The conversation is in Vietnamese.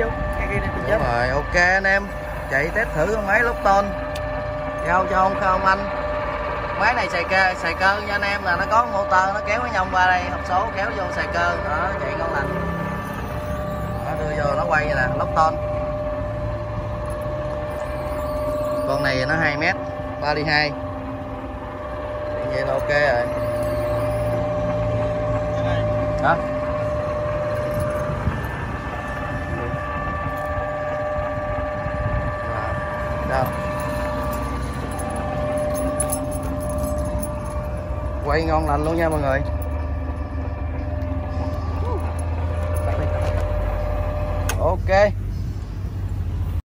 vô. Đúng chết rồi, ok anh em. Chạy test thử con máy lúc tôn. Giao cho ông không anh máy này xài cơ xài cơ nha anh em, là nó có motor, nó kéo cái nhông qua đây, hộp số kéo vô xài cơ. Đó, chạy ngon lành. Nó đưa vô, nó quay như nè lốc tôn. Con này nó 2 mét 3 ly 2 vậy là ok rồi. Đó quay ngon lành luôn nha mọi người. Ok.